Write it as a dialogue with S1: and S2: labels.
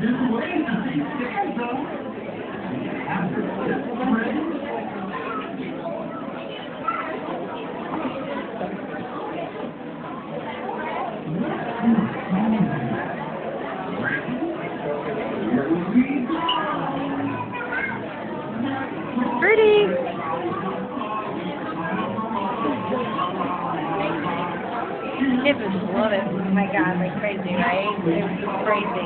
S1: this way, nice stanza. After
S2: Pretty. Would love it. Oh my god, like crazy, right? It was crazy.